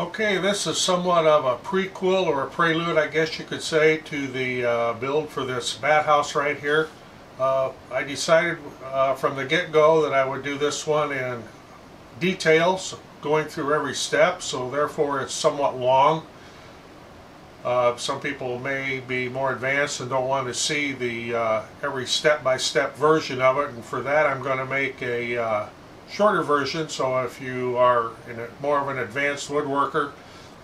Okay, this is somewhat of a prequel or a prelude, I guess you could say, to the uh, build for this bat house right here. Uh, I decided uh, from the get-go that I would do this one in details, going through every step, so therefore it's somewhat long. Uh, some people may be more advanced and don't want to see the uh, every step-by-step -step version of it, and for that I'm going to make a uh, shorter version so if you are a, more of an advanced woodworker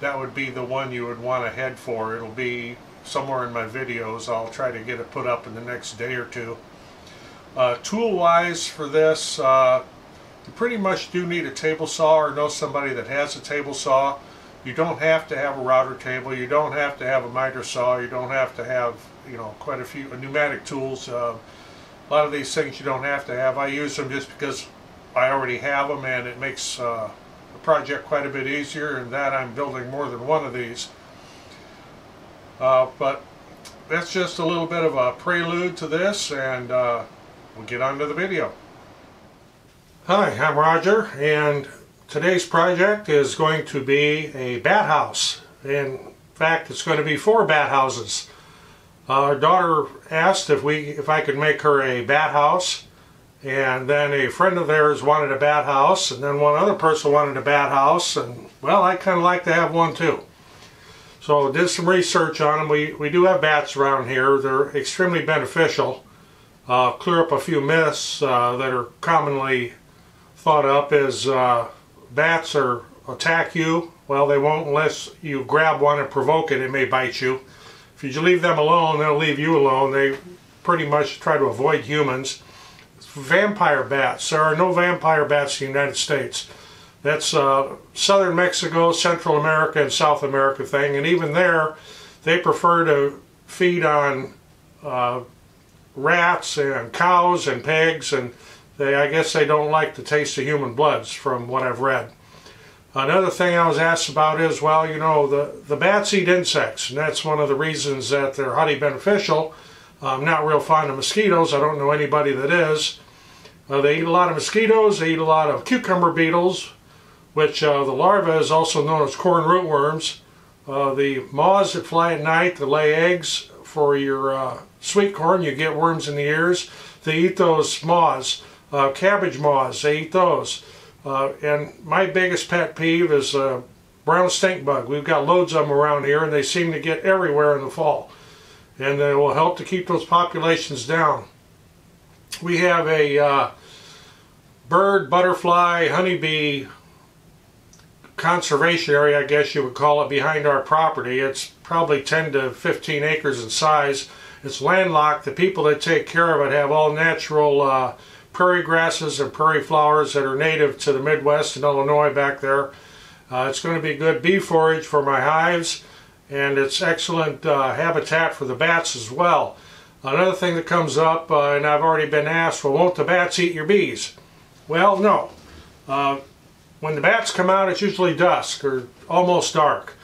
that would be the one you would want to head for. It'll be somewhere in my videos. I'll try to get it put up in the next day or two. Uh, tool wise for this uh, you pretty much do need a table saw or know somebody that has a table saw. You don't have to have a router table. You don't have to have a miter saw. You don't have to have you know quite a few pneumatic tools. Uh, a lot of these things you don't have to have. I use them just because I already have them and it makes uh, the project quite a bit easier and that I'm building more than one of these. Uh, but that's just a little bit of a prelude to this and uh, we'll get on to the video. Hi, I'm Roger and today's project is going to be a bat house. In fact, it's going to be four bat houses. Our daughter asked if we if I could make her a bat house and then a friend of theirs wanted a bat house and then one other person wanted a bat house and well I kind of like to have one too. So did some research on them we, we do have bats around here. They're extremely beneficial uh, clear up a few myths uh, that are commonly thought up as uh, bats are attack you. Well they won't unless you grab one and provoke it it may bite you. If you leave them alone they'll leave you alone. They pretty much try to avoid humans vampire bats. There are no vampire bats in the United States. That's uh, southern Mexico, Central America, and South America thing. And even there, they prefer to feed on uh, rats and cows and pigs. And they, I guess they don't like the taste of human bloods from what I've read. Another thing I was asked about is, well, you know, the, the bats eat insects, and that's one of the reasons that they're honey beneficial. I'm not real fond of mosquitoes. I don't know anybody that is. Uh, they eat a lot of mosquitoes, they eat a lot of cucumber beetles, which uh, the larva is also known as corn rootworms. Uh, the moths that fly at night that lay eggs for your uh, sweet corn, you get worms in the ears. They eat those moths. Uh, cabbage moths, they eat those. Uh, and my biggest pet peeve is brown stink bug. We've got loads of them around here and they seem to get everywhere in the fall. And they will help to keep those populations down we have a uh, bird, butterfly, honeybee conservation area, I guess you would call it, behind our property. It's probably 10 to 15 acres in size. It's landlocked. The people that take care of it have all natural uh, prairie grasses and prairie flowers that are native to the Midwest and Illinois back there. Uh, it's going to be good bee forage for my hives and it's excellent uh, habitat for the bats as well. Another thing that comes up, uh, and I've already been asked, well, won't the bats eat your bees? Well, no. Uh, when the bats come out, it's usually dusk or almost dark.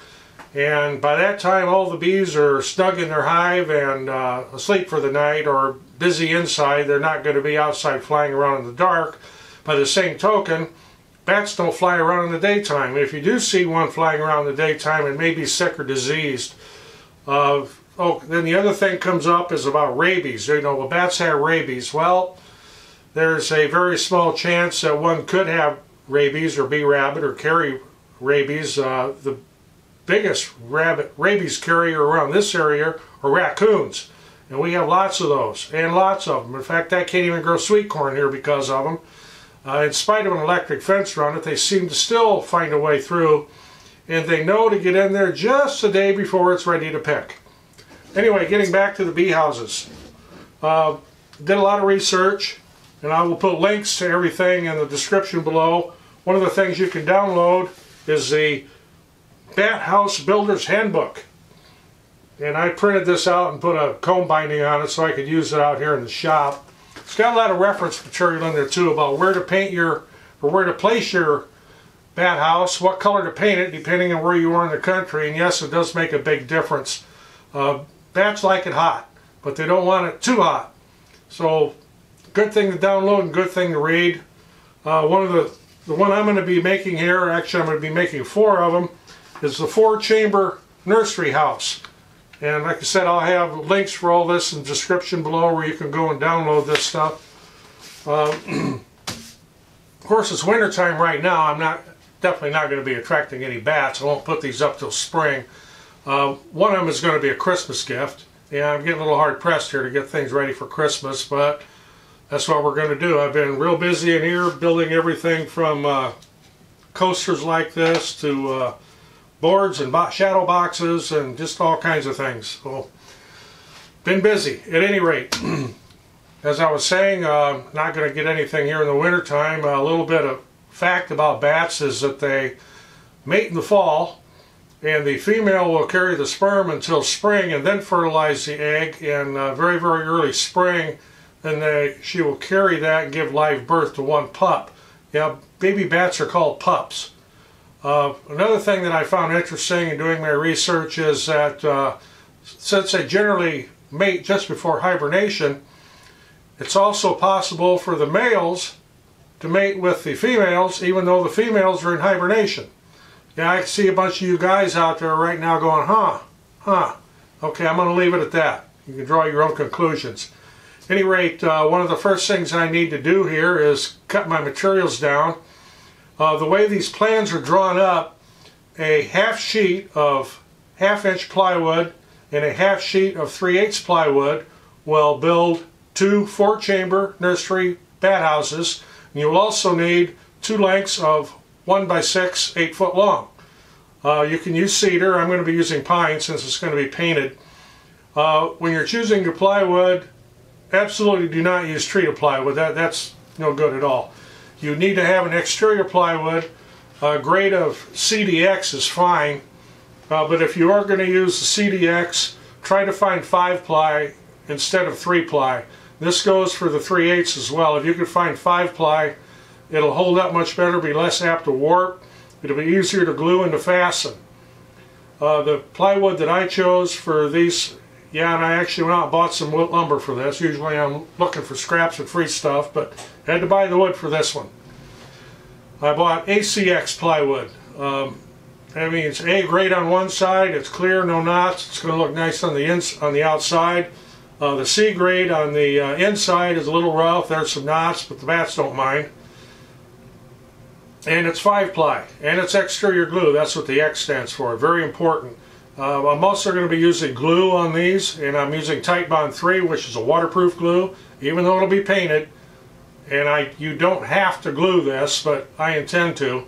And by that time, all the bees are snug in their hive and uh, asleep for the night or busy inside. They're not going to be outside flying around in the dark. By the same token, bats don't fly around in the daytime. If you do see one flying around in the daytime, it may be sick or diseased. Uh, Oh, then the other thing comes up is about rabies. You know, well, bats have rabies. Well, there's a very small chance that one could have rabies or be rabbit or carry rabies. Uh, the biggest rabbit rabies carrier around this area are raccoons. And we have lots of those, and lots of them. In fact, I can't even grow sweet corn here because of them. Uh, in spite of an electric fence around it, they seem to still find a way through, and they know to get in there just the day before it's ready to pick. Anyway, getting back to the bee houses. Uh, did a lot of research, and I will put links to everything in the description below. One of the things you can download is the Bat House Builder's Handbook. And I printed this out and put a comb binding on it so I could use it out here in the shop. It's got a lot of reference material in there too about where to paint your, or where to place your bat house, what color to paint it depending on where you are in the country. And yes, it does make a big difference. Uh, Bats like it hot, but they don't want it too hot. So good thing to download and good thing to read. Uh, one of the, the one I'm going to be making here, actually I'm going to be making four of them, is the four chamber nursery house. And like I said, I'll have links for all this in the description below where you can go and download this stuff. Um, of course, it's wintertime right now. I'm not definitely not going to be attracting any bats. I won't put these up till spring. Uh, one of them is going to be a Christmas gift. Yeah, I'm getting a little hard pressed here to get things ready for Christmas, but that's what we're going to do. I've been real busy in here building everything from uh, coasters like this to uh, boards and bo shadow boxes and just all kinds of things. So, been busy. At any rate, as I was saying, uh, not going to get anything here in the wintertime. A little bit of fact about bats is that they mate in the fall and the female will carry the sperm until spring and then fertilize the egg in uh, very very early spring then they, she will carry that and give live birth to one pup. Yeah, baby bats are called pups. Uh, another thing that I found interesting in doing my research is that uh, since they generally mate just before hibernation, it's also possible for the males to mate with the females even though the females are in hibernation. Yeah, I see a bunch of you guys out there right now going, huh, huh. Okay, I'm going to leave it at that. You can draw your own conclusions. At any rate, uh, one of the first things I need to do here is cut my materials down. Uh, the way these plans are drawn up, a half sheet of half inch plywood and a half sheet of 3 8 plywood will build two four chamber nursery bat houses. And you will also need two lengths of 1 by 6, 8 foot long. Uh, you can use cedar. I'm going to be using pine since it's going to be painted. Uh, when you're choosing your plywood, absolutely do not use treated plywood. That, that's no good at all. You need to have an exterior plywood. A grade of CDX is fine, uh, but if you are going to use the CDX, try to find 5 ply instead of 3 ply. This goes for the 3 8 as well. If you can find 5 ply, it'll hold up much better, be less apt to warp. It'll be easier to glue and to fasten. Uh, the plywood that I chose for these yeah, and I actually went out and bought some lumber for this. Usually I'm looking for scraps and free stuff, but had to buy the wood for this one. I bought ACX plywood. Um, I mean, it's A grade on one side, it's clear, no knots, it's going to look nice on the ins on the outside. Uh, the C grade on the uh, inside is a little rough, there's some knots, but the bats don't mind. And it's 5 ply, and it's exterior glue, that's what the X stands for, very important. Uh, I'm also going to be using glue on these and I'm using Titebond 3 which is a waterproof glue even though it'll be painted. And I you don't have to glue this but I intend to.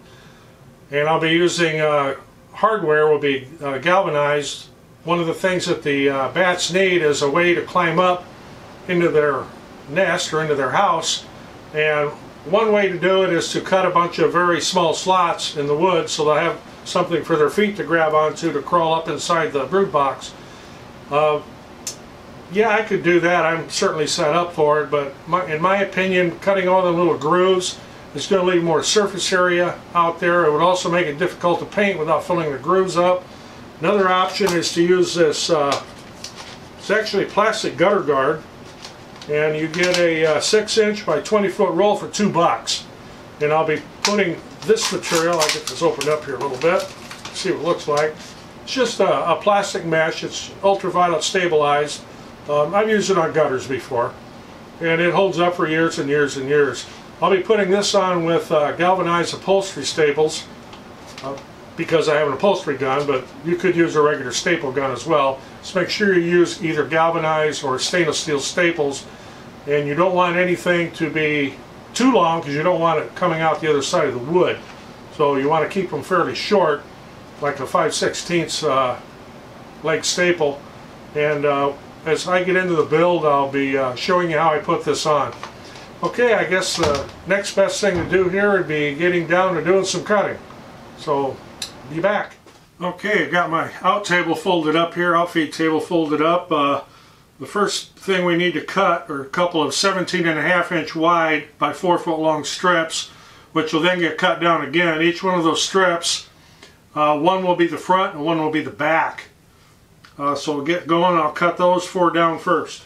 And I'll be using uh, hardware will be uh, galvanized. One of the things that the uh, bats need is a way to climb up into their nest or into their house and one way to do it is to cut a bunch of very small slots in the wood so they'll have something for their feet to grab onto to crawl up inside the brood box. Uh, yeah, I could do that. I'm certainly set up for it, but my, in my opinion, cutting all the little grooves is going to leave more surface area out there. It would also make it difficult to paint without filling the grooves up. Another option is to use this, uh, it's actually plastic gutter guard, and you get a uh, 6 inch by 20 foot roll for two bucks. And I'll be putting this material, I'll get this opened up here a little bit, see what it looks like. It's just a, a plastic mesh, it's ultraviolet stabilized. Um, I've used it on gutters before, and it holds up for years and years and years. I'll be putting this on with uh, galvanized upholstery staples uh, because I have an upholstery gun, but you could use a regular staple gun as well. Just make sure you use either galvanized or stainless steel staples, and you don't want anything to be too long because you don't want it coming out the other side of the wood. So you want to keep them fairly short, like a 5 16 uh, leg staple. And uh, as I get into the build, I'll be uh, showing you how I put this on. Okay, I guess the next best thing to do here would be getting down to doing some cutting. So, be back. Okay, I've got my out table folded up here, outfeed table folded up. Uh, the first thing we need to cut are a couple of 17 and a half inch wide by 4 foot long strips which will then get cut down again. Each one of those strips, uh, one will be the front and one will be the back. Uh, so we'll get going, I'll cut those four down first.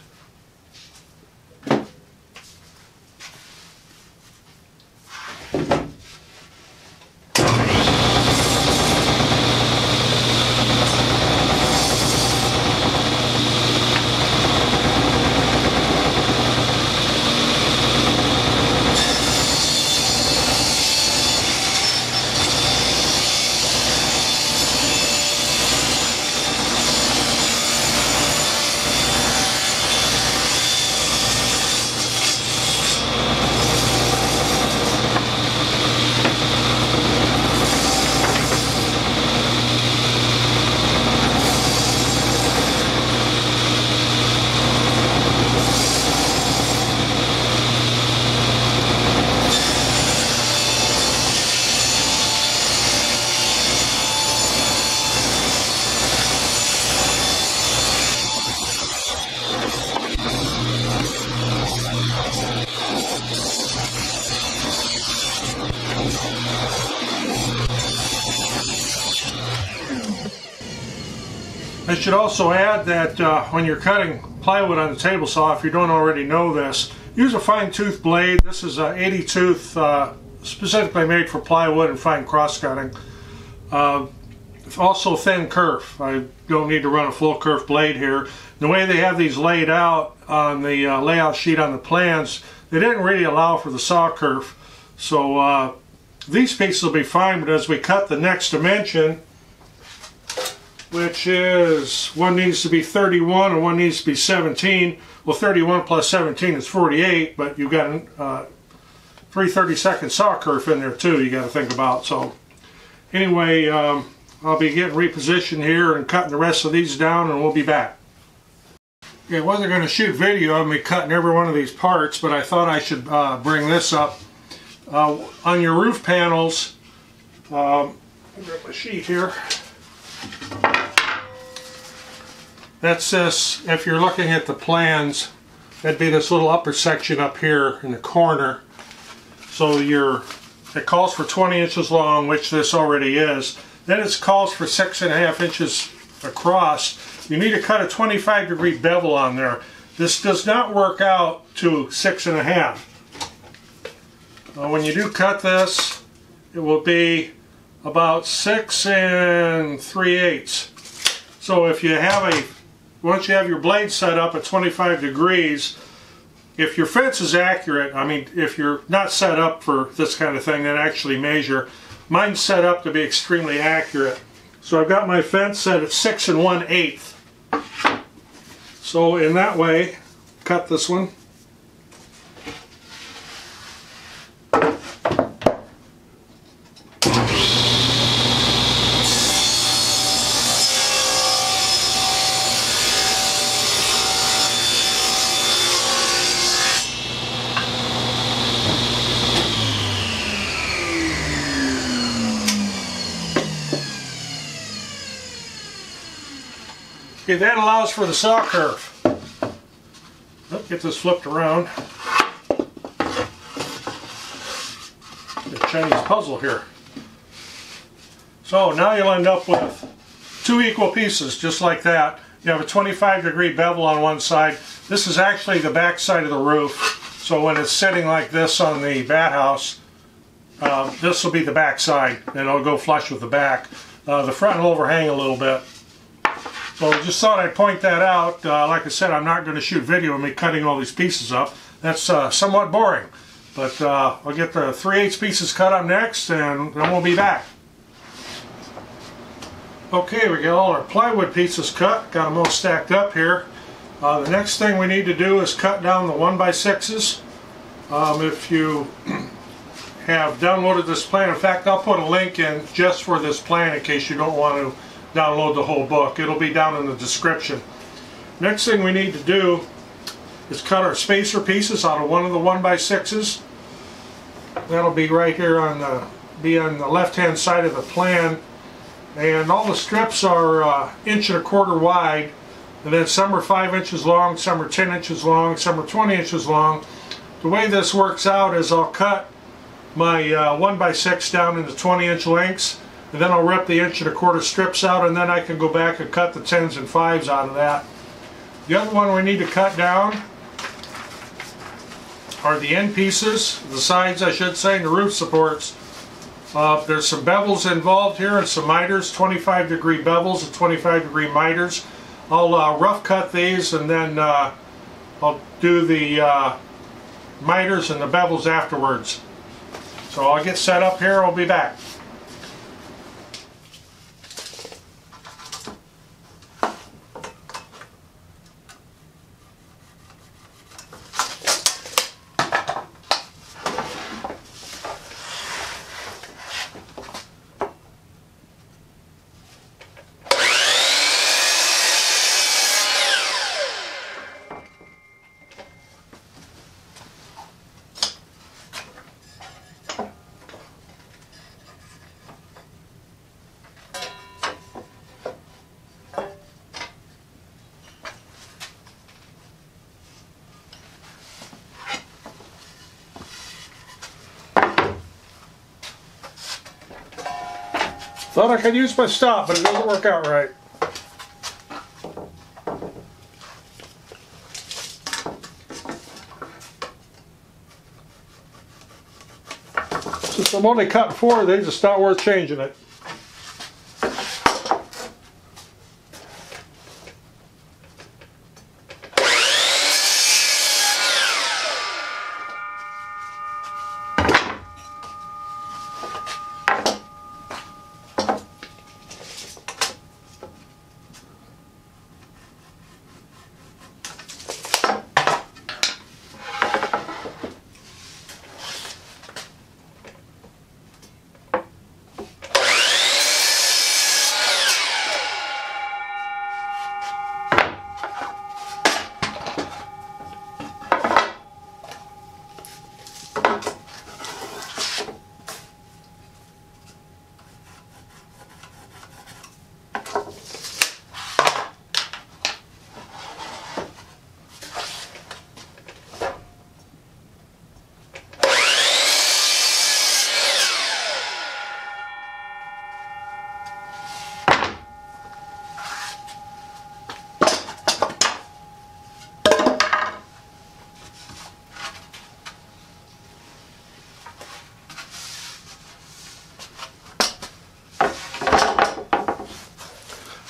Should also add that uh, when you're cutting plywood on the table saw, if you don't already know this, use a fine tooth blade. This is a 80 tooth uh, specifically made for plywood and fine cross cutting. Uh, also thin kerf. I don't need to run a full kerf blade here. The way they have these laid out on the uh, layout sheet on the plans, they didn't really allow for the saw kerf. So uh, these pieces will be fine, but as we cut the next dimension, which is one needs to be 31 and one needs to be 17. Well, 31 plus 17 is 48, but you've got a uh, 3 second saw kerf in there too you got to think about. So anyway, um, I'll be getting repositioned here and cutting the rest of these down and we'll be back. Okay, I wasn't going to shoot video of me cutting every one of these parts, but I thought I should uh, bring this up. Uh, on your roof panels, um, grab my sheet here. That's this, if you're looking at the plans, that'd be this little upper section up here in the corner. So your, it calls for 20 inches long, which this already is. Then it calls for six and a half inches across. You need to cut a 25 degree bevel on there. This does not work out to six and a half. Uh, when you do cut this, it will be about six and three eighths. So if you have a once you have your blade set up at 25 degrees, if your fence is accurate, I mean, if you're not set up for this kind of thing, then actually measure. Mine's set up to be extremely accurate. So I've got my fence set at 6 and 1 eighth. So in that way, cut this one. Okay, that allows for the saw kerf. Let's get this flipped around. The Chinese puzzle here. So now you'll end up with two equal pieces, just like that. You have a 25 degree bevel on one side. This is actually the back side of the roof. So when it's sitting like this on the bat house, uh, this will be the back side, and it'll go flush with the back. Uh, the front will overhang a little bit. So just thought I'd point that out. Uh, like I said, I'm not going to shoot video of me cutting all these pieces up. That's uh, somewhat boring. But uh, I'll get the 3 8 pieces cut up next and then we'll be back. Okay, we got all our plywood pieces cut. Got them all stacked up here. Uh, the next thing we need to do is cut down the 1x6s. Um, if you have downloaded this plan, in fact I'll put a link in just for this plan in case you don't want to download the whole book. It'll be down in the description. Next thing we need to do is cut our spacer pieces out of one of the 1x6s. That'll be right here on the be on the left hand side of the plan and all the strips are uh, inch and a quarter wide and then some are 5 inches long, some are 10 inches long, some are 20 inches long. The way this works out is I'll cut my uh, 1x6 down into 20 inch lengths and then I'll rip the inch and a quarter strips out and then I can go back and cut the 10s and 5s out of that. The other one we need to cut down are the end pieces, the sides I should say, and the roof supports. Uh, there's some bevels involved here and some miters, 25 degree bevels and 25 degree miters. I'll uh, rough cut these and then uh, I'll do the uh, miters and the bevels afterwards. So I'll get set up here, I'll be back. Thought I could use my stop, but it doesn't work out right. Since I'm only cut four of these, it's not worth changing it.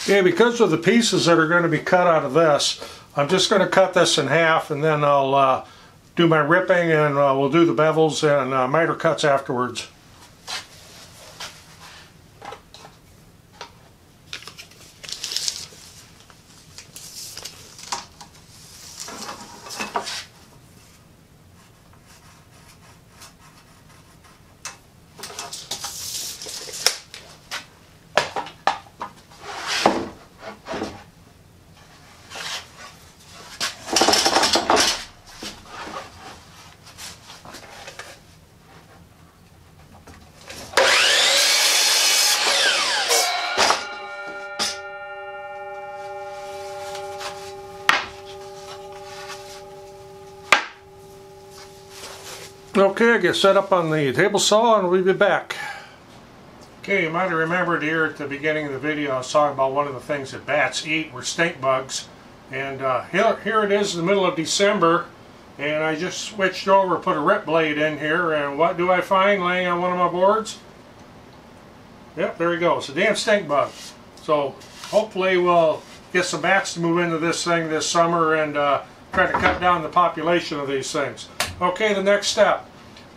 Okay, because of the pieces that are going to be cut out of this, I'm just going to cut this in half and then I'll uh, do my ripping and uh, we'll do the bevels and uh, miter cuts afterwards. Okay, get set up on the table saw and we'll be back. Okay, you might have remembered here at the beginning of the video I was talking about one of the things that bats eat were stink bugs. And uh, here, here it is in the middle of December and I just switched over, put a rip blade in here and what do I find laying on one of my boards? Yep, there he goes, a damn stink bug. So hopefully we'll get some bats to move into this thing this summer and uh, try to cut down the population of these things. Okay, the next step.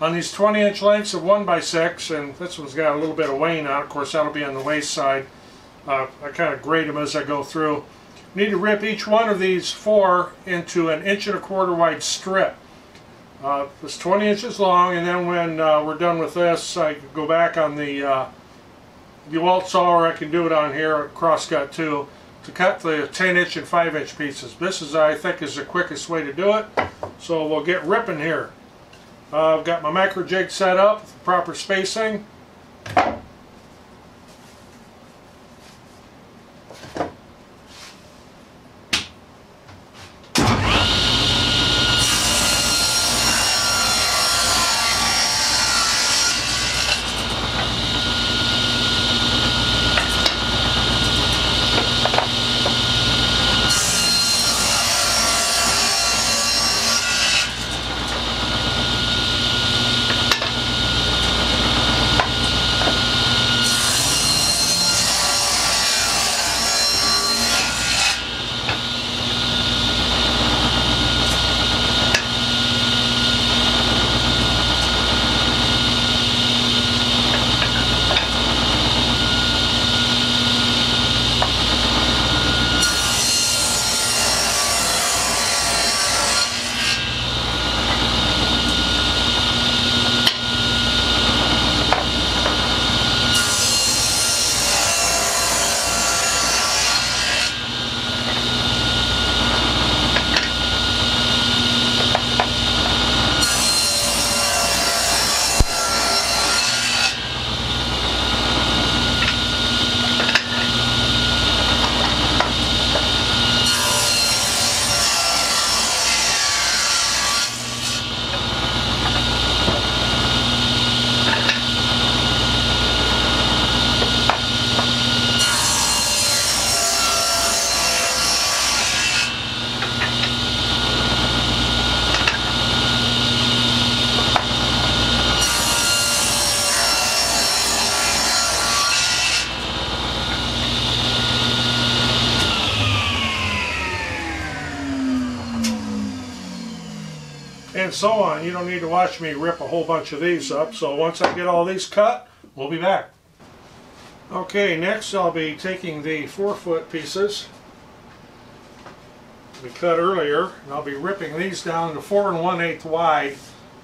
On these 20 inch lengths of 1 by 6 and this one's got a little bit of wane on it, of course that'll be on the waste side. Uh, I kind of grade them as I go through. need to rip each one of these four into an inch and a quarter wide strip. Uh, it's 20 inches long and then when uh, we're done with this I go back on the uh, DeWalt saw or I can do it on here, crosscut too, to cut the 10 inch and 5 inch pieces. This is I think is the quickest way to do it. So we'll get ripping here. Uh, I've got my MicroJig set up, proper spacing. Watch me rip a whole bunch of these up. So once I get all these cut, we'll be back. Okay, next I'll be taking the four foot pieces we cut earlier and I'll be ripping these down to four and one eighth wide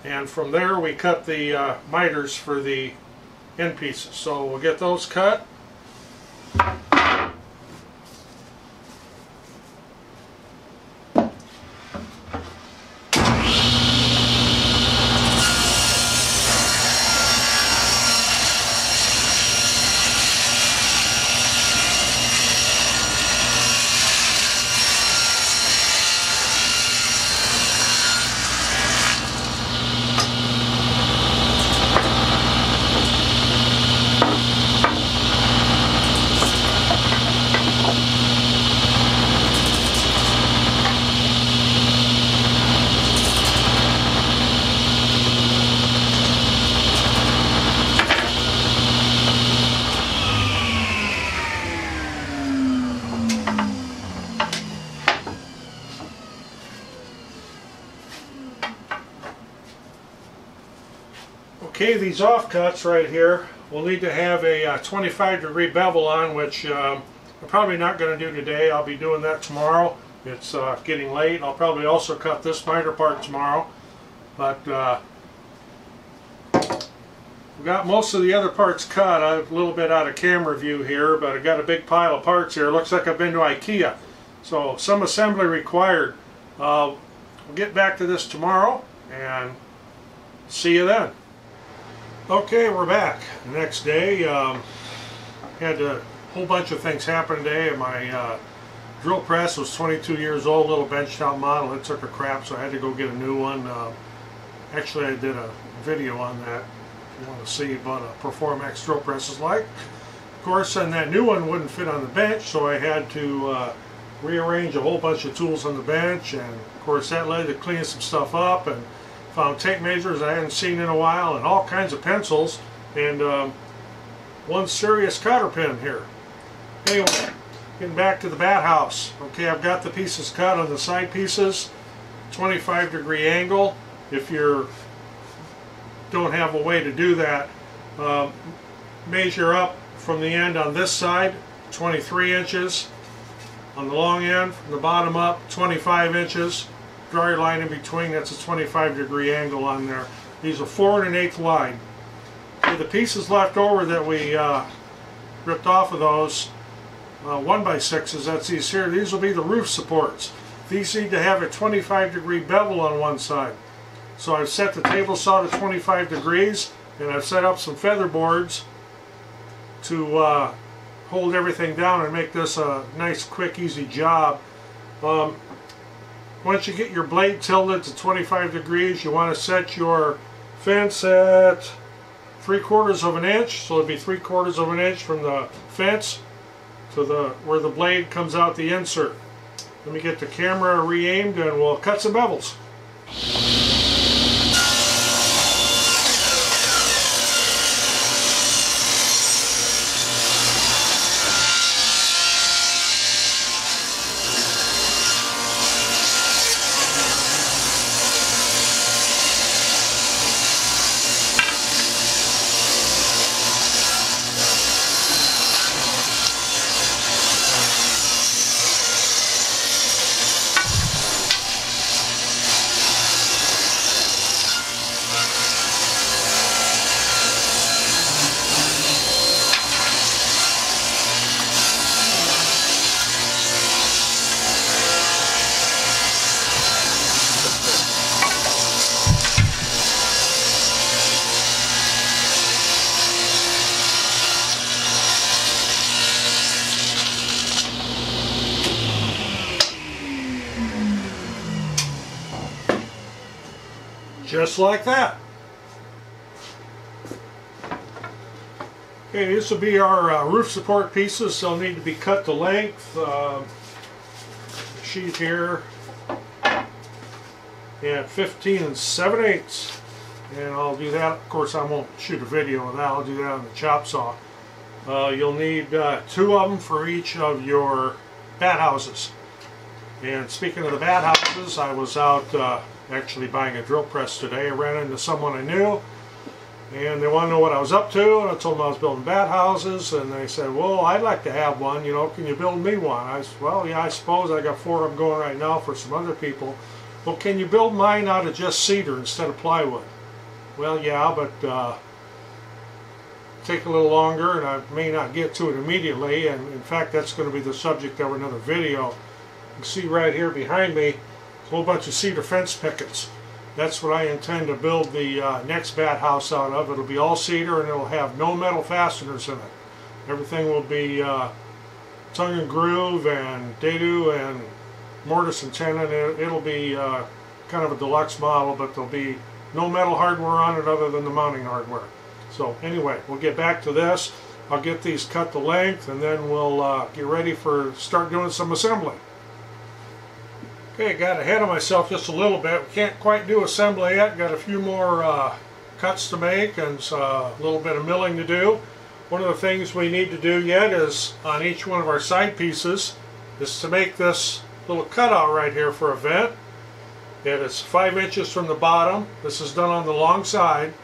and from there we cut the uh, miters for the end pieces. So we'll get those cut. Okay, these offcuts right here will need to have a uh, 25 degree bevel on, which um, I'm probably not going to do today. I'll be doing that tomorrow. It's uh, getting late. I'll probably also cut this miter part tomorrow. But uh, we got most of the other parts cut. I'm a little bit out of camera view here, but I've got a big pile of parts here. Looks like I've been to Ikea. So some assembly required. Uh, we'll get back to this tomorrow and see you then. Okay, we're back. Next day, um, had a whole bunch of things happen today. My uh, drill press was 22 years old, little benchtop model. It took a crap, so I had to go get a new one. Uh, actually, I did a video on that. If you want to see what a Performax drill press is like. Of course, and that new one wouldn't fit on the bench, so I had to uh, rearrange a whole bunch of tools on the bench. And of course, that led to cleaning some stuff up and Found tape measures I hadn't seen in a while and all kinds of pencils and um, one serious cotter pin here. Anyway, getting back to the bat house. Okay, I've got the pieces cut on the side pieces, 25 degree angle. If you don't have a way to do that, um, measure up from the end on this side, 23 inches. On the long end, from the bottom up, 25 inches your line in between, that's a 25 degree angle on there. These are four and an eighth wide. Okay, the pieces left over that we uh, ripped off of those uh, one by sixes, that's these here, these will be the roof supports. These need to have a 25 degree bevel on one side. So I've set the table saw to 25 degrees and I've set up some feather boards to uh, hold everything down and make this a nice quick easy job. Um, once you get your blade tilted to 25 degrees, you want to set your fence at three quarters of an inch. So it'll be three quarters of an inch from the fence to the where the blade comes out the insert. Let me get the camera re-aimed and we'll cut some bevels. Like that. Okay, this will be our uh, roof support pieces. They'll need to be cut to length. Uh, sheet here at 15 and 7 eighths. And I'll do that. Of course, I won't shoot a video of that. I'll do that on the chop saw. Uh, you'll need uh, two of them for each of your bat houses. And speaking of the bat houses, I was out uh, actually buying a drill press today. I ran into someone I knew and they want to know what I was up to and I told them I was building bat houses and they said well I'd like to have one you know can you build me one? I said well yeah I suppose I got four of them going right now for some other people. Well can you build mine out of just cedar instead of plywood? Well yeah but uh, take a little longer and I may not get to it immediately and in fact that's going to be the subject of another video. You can see right here behind me whole bunch of cedar fence pickets that's what I intend to build the uh, next bat house out of. It'll be all cedar and it'll have no metal fasteners in it. Everything will be uh, tongue and groove and dado and mortise and tenon. It'll be uh, kind of a deluxe model, but there'll be no metal hardware on it other than the mounting hardware. So anyway, we'll get back to this. I'll get these cut to length and then we'll uh, get ready for start doing some assembly. Okay, got ahead of myself just a little bit. We can't quite do assembly yet. Got a few more uh, cuts to make and uh, a little bit of milling to do. One of the things we need to do yet is on each one of our side pieces is to make this little cutout right here for a vent. It is 5 inches from the bottom. This is done on the long side.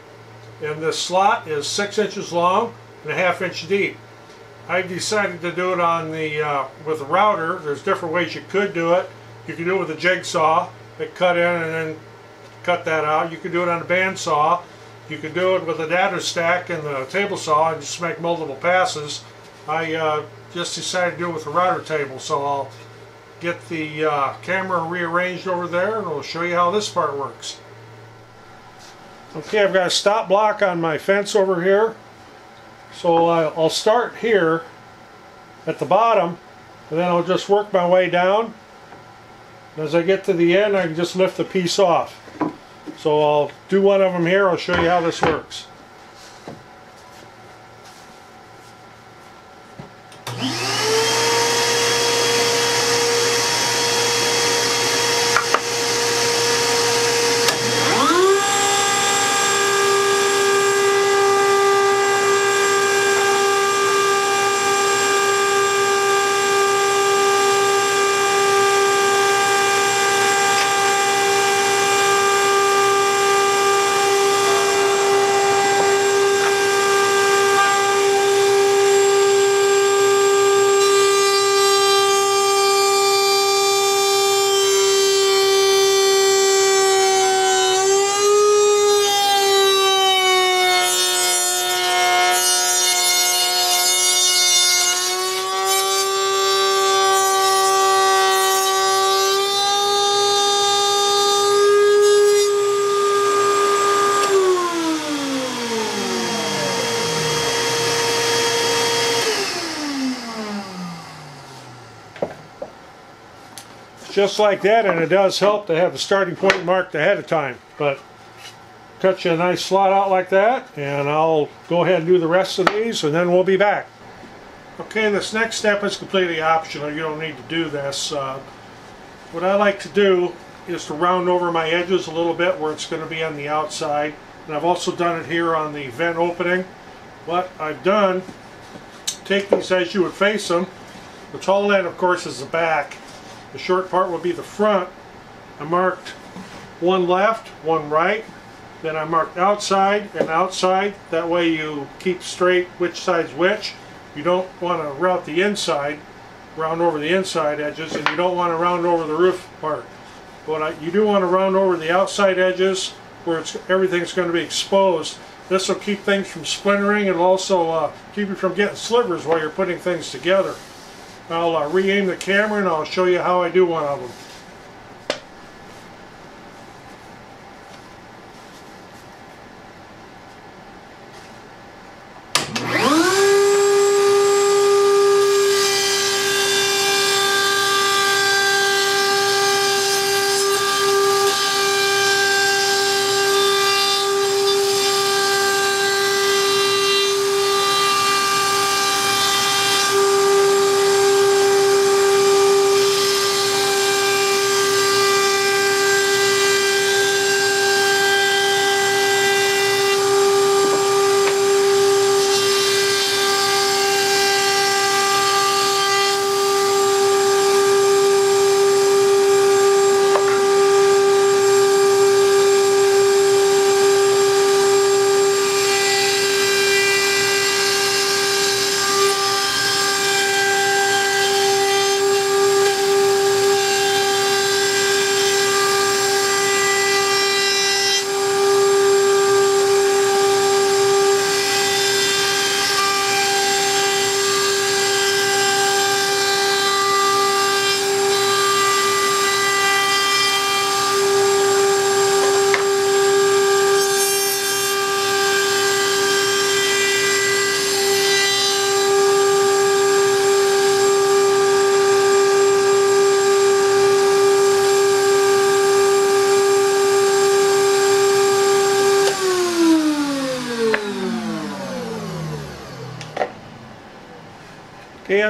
And this slot is 6 inches long and a half inch deep. I decided to do it on the uh, with a router. There's different ways you could do it. You can do it with a jigsaw that cut in and then cut that out. You can do it on a bandsaw. You can do it with a dado stack and the table saw and just make multiple passes. I uh, just decided to do it with a router table, so I'll get the uh, camera rearranged over there and I'll show you how this part works. Okay, I've got a stop block on my fence over here. So I'll start here at the bottom and then I'll just work my way down as I get to the end, I can just lift the piece off. So I'll do one of them here. I'll show you how this works. Just like that and it does help to have the starting point marked ahead of time. But cut you a nice slot out like that and I'll go ahead and do the rest of these and then we'll be back. Okay this next step is completely optional. You don't need to do this. Uh, what I like to do is to round over my edges a little bit where it's going to be on the outside. And I've also done it here on the vent opening. What I've done take these as you would face them. The tall end of course is the back the short part will be the front. I marked one left, one right. Then I marked outside and outside. That way you keep straight which side's which. You don't want to route the inside, round over the inside edges, and you don't want to round over the roof part. But I, you do want to round over the outside edges where everything's going to be exposed. This will keep things from splintering and also uh, keep you from getting slivers while you're putting things together. I'll uh, re-aim the camera and I'll show you how I do one of them.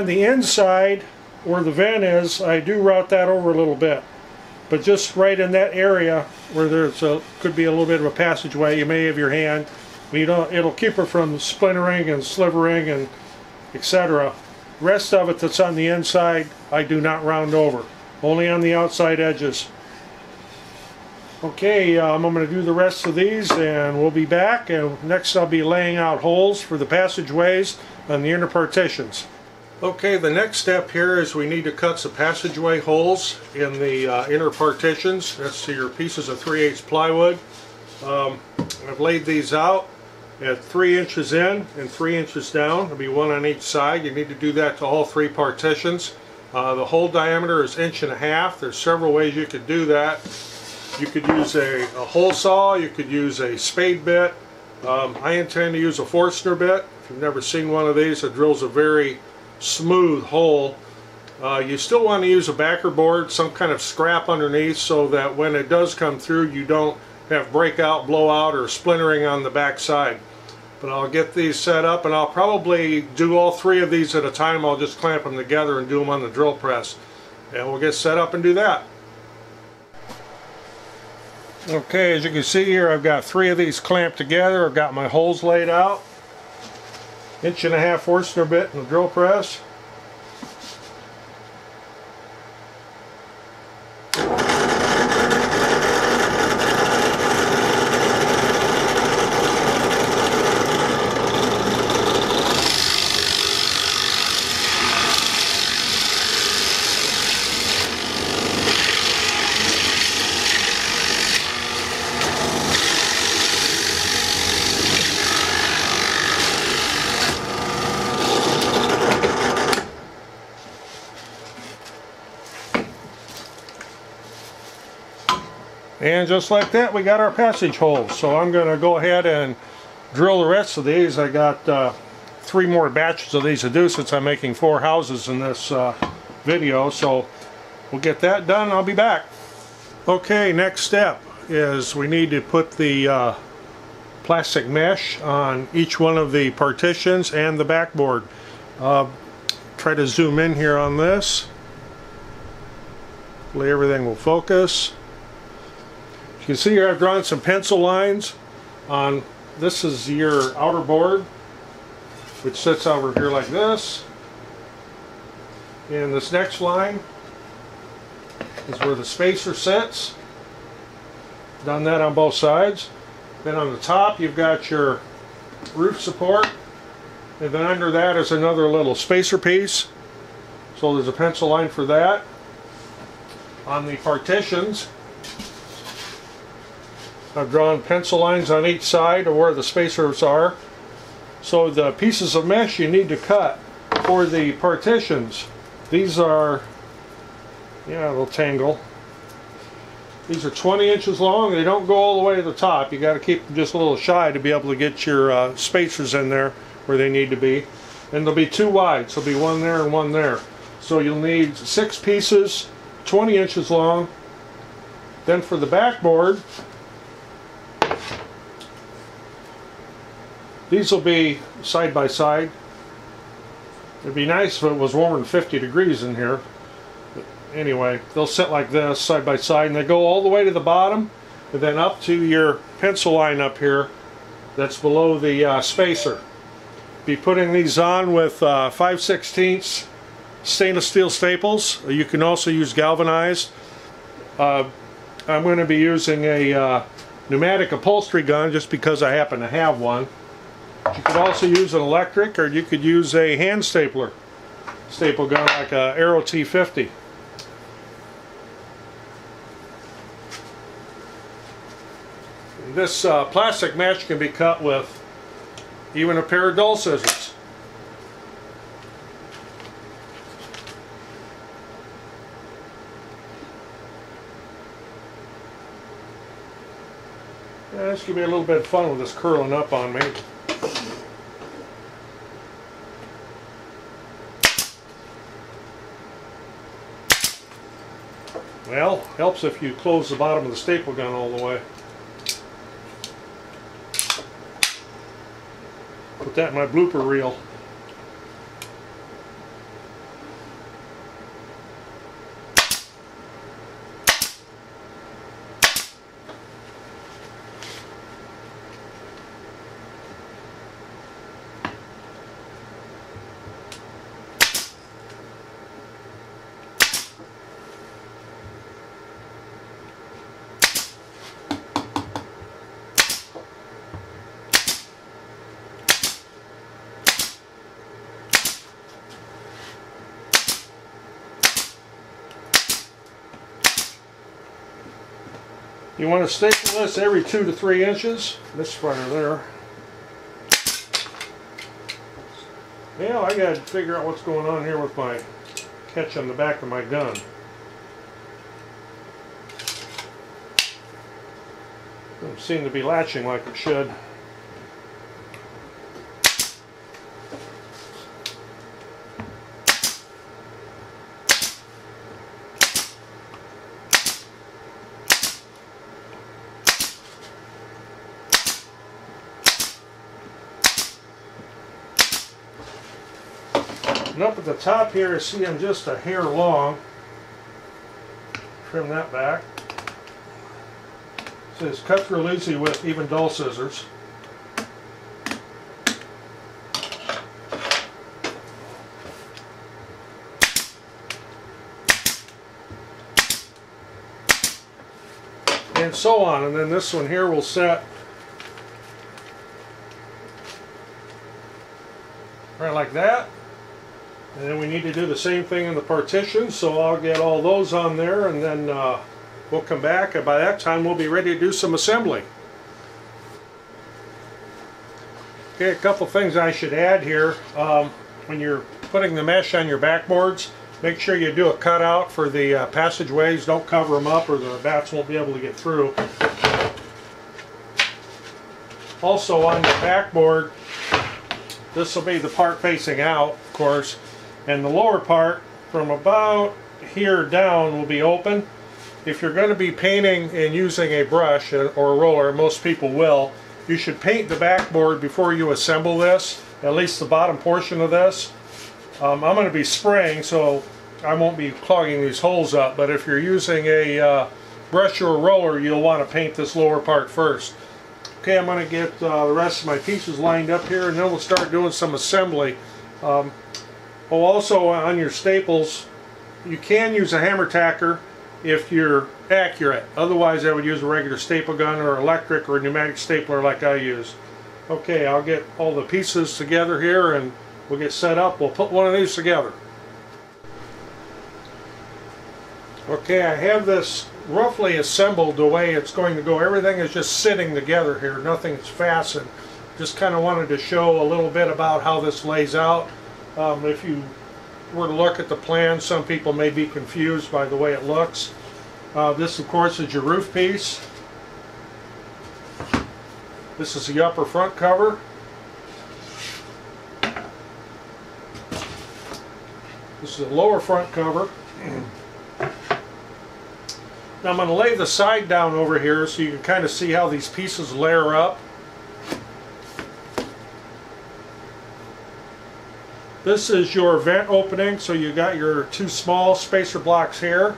The inside where the vent is, I do route that over a little bit. But just right in that area where there's a, could be a little bit of a passageway, you may have your hand, you don't, it'll keep it from splintering and slivering and etc. Rest of it that's on the inside, I do not round over. Only on the outside edges. Okay, um, I'm going to do the rest of these and we'll be back. And next I'll be laying out holes for the passageways on the inner partitions. Okay, the next step here is we need to cut some passageway holes in the uh, inner partitions. That's your pieces of 3 8 plywood. Um, I've laid these out at 3 inches in and 3 inches down. There'll be one on each side. You need to do that to all three partitions. Uh, the hole diameter is inch and a half. There's several ways you could do that. You could use a, a hole saw, you could use a spade bit. Um, I intend to use a Forstner bit. If you've never seen one of these, it drills a very smooth hole. Uh, you still want to use a backer board, some kind of scrap underneath so that when it does come through you don't have breakout, blowout, or splintering on the back side. But I'll get these set up and I'll probably do all three of these at a time. I'll just clamp them together and do them on the drill press. And we'll get set up and do that. Okay, as you can see here, I've got three of these clamped together. I've got my holes laid out. Inch and a half Forstner bit in the drill press. And just like that, we got our passage holes. So I'm going to go ahead and drill the rest of these. I got uh, three more batches of these to do since I'm making four houses in this uh, video. So we'll get that done I'll be back. Okay, next step is we need to put the uh, plastic mesh on each one of the partitions and the backboard. Uh, try to zoom in here on this. Hopefully everything will focus. You can see here I've drawn some pencil lines on this is your outer board which sits over here like this. And this next line is where the spacer sits. Done that on both sides. Then on the top you've got your roof support. And then under that is another little spacer piece. So there's a pencil line for that. On the partitions I've drawn pencil lines on each side of where the spacers are. So the pieces of mesh you need to cut for the partitions, these are, yeah, they'll tangle. These are 20 inches long. They don't go all the way to the top. You got to keep them just a little shy to be able to get your uh, spacers in there where they need to be. And they'll be two wide, so there'll be one there and one there. So you'll need six pieces, 20 inches long. Then for the backboard, These will be side by side. It'd be nice if it was warmer than 50 degrees in here. But anyway, they'll sit like this, side by side, and they go all the way to the bottom, and then up to your pencil line up here that's below the uh, spacer. Be putting these on with uh, 5 16 stainless steel staples. You can also use galvanized. Uh, I'm going to be using a uh, pneumatic upholstery gun just because I happen to have one. You could also use an electric or you could use a hand stapler staple gun like a Arrow T50. This uh, plastic mesh can be cut with even a pair of dull scissors. Yeah, this could be a little bit of fun with this curling up on me. Well, helps if you close the bottom of the staple gun all the way. Put that in my blooper reel. You want to staple this every two to three inches. This fire there. Yeah, I got to figure out what's going on here with my catch on the back of my gun. Doesn't seem to be latching like it should. And up at the top here, see I'm just a hair long. Trim that back. Says cut through easy with even dull scissors. And so on. And then this one here will set right like that. And then we need to do the same thing in the partition, so I'll get all those on there and then uh, we'll come back and by that time we'll be ready to do some assembly. Okay, a couple things I should add here. Um, when you're putting the mesh on your backboards, make sure you do a cutout for the uh, passageways. Don't cover them up or the bats won't be able to get through. Also on your backboard, this will be the part facing out, of course and the lower part from about here down will be open. If you're going to be painting and using a brush or a roller, most people will, you should paint the backboard before you assemble this, at least the bottom portion of this. Um, I'm going to be spraying so I won't be clogging these holes up, but if you're using a uh, brush or a roller, you'll want to paint this lower part first. Okay, I'm going to get uh, the rest of my pieces lined up here and then we'll start doing some assembly. Um, Oh, also uh, on your staples, you can use a hammer tacker if you're accurate. Otherwise, I would use a regular staple gun or electric or pneumatic stapler like I use. Okay, I'll get all the pieces together here and we'll get set up. We'll put one of these together. Okay, I have this roughly assembled the way it's going to go. Everything is just sitting together here. Nothing's fastened. Just kind of wanted to show a little bit about how this lays out. Um, if you were to look at the plan, some people may be confused by the way it looks. Uh, this, of course, is your roof piece. This is the upper front cover. This is the lower front cover. Now I'm going to lay the side down over here so you can kind of see how these pieces layer up. This is your vent opening, so you got your two small spacer blocks here.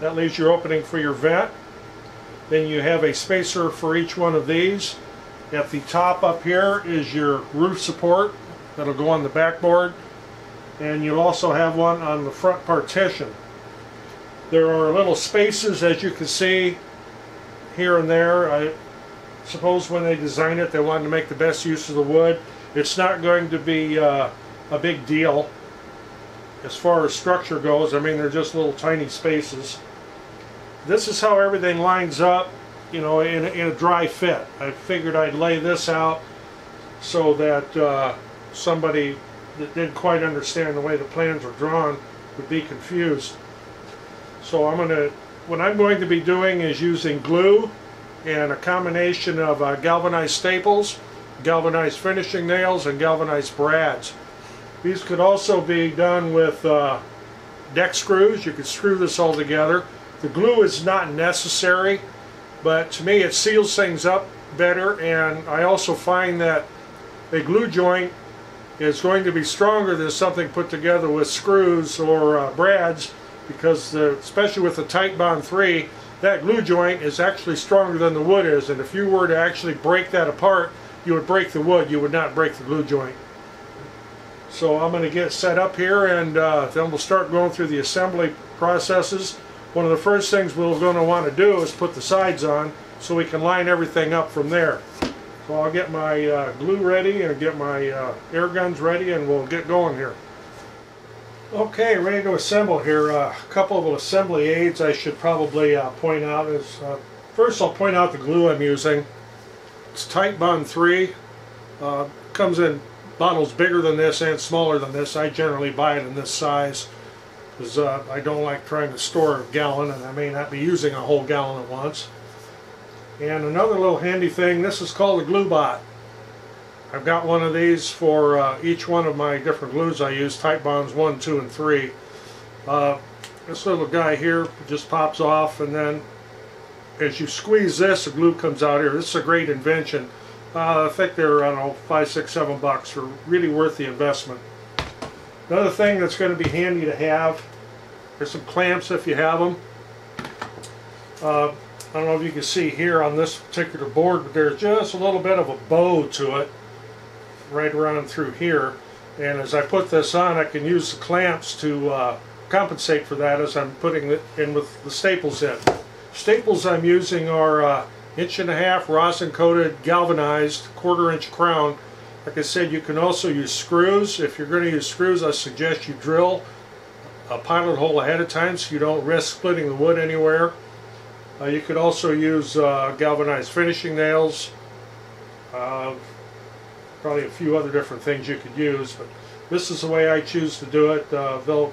That leaves your opening for your vent. Then you have a spacer for each one of these. At the top up here is your roof support that'll go on the backboard. And you'll also have one on the front partition. There are little spaces as you can see here and there. I suppose when they designed it they wanted to make the best use of the wood. It's not going to be uh, a big deal as far as structure goes. I mean, they're just little tiny spaces. This is how everything lines up, you know, in a, in a dry fit. I figured I'd lay this out so that uh, somebody that didn't quite understand the way the plans were drawn would be confused. So I'm going to, what I'm going to be doing is using glue and a combination of uh, galvanized staples, galvanized finishing nails, and galvanized brads. These could also be done with uh, deck screws. You could screw this all together. The glue is not necessary, but to me it seals things up better and I also find that a glue joint is going to be stronger than something put together with screws or uh, brads because the, especially with the Titebond 3 that glue joint is actually stronger than the wood is and if you were to actually break that apart you would break the wood you would not break the glue joint. So I'm going to get set up here and uh, then we'll start going through the assembly processes. One of the first things we're going to want to do is put the sides on so we can line everything up from there. So I'll get my uh, glue ready and get my uh, air guns ready and we'll get going here. Okay, ready to assemble here. A couple of assembly aids I should probably uh, point out is uh, First I'll point out the glue I'm using. It's Titebond 3. Uh, comes in bottles bigger than this and smaller than this. I generally buy it in this size because uh, I don't like trying to store a gallon and I may not be using a whole gallon at once. And another little handy thing, this is called a glue bot. I've got one of these for uh, each one of my different glues I use, Titebonds 1, 2, and 3. Uh, this little guy here just pops off and then as you squeeze this, the glue comes out here. This is a great invention. Uh, I think they're, I don't know, five, six, seven bucks. Are really worth the investment. Another thing that's going to be handy to have, there's some clamps if you have them. Uh, I don't know if you can see here on this particular board, but there's just a little bit of a bow to it right around through here. And as I put this on, I can use the clamps to uh, compensate for that as I'm putting it in with the staples in. Staples I'm using are uh, inch and a half rosin coated galvanized quarter inch crown. Like I said, you can also use screws. If you're going to use screws, I suggest you drill a pilot hole ahead of time so you don't risk splitting the wood anywhere. Uh, you could also use uh, galvanized finishing nails. Uh, probably a few other different things you could use, but this is the way I choose to do it. Uh,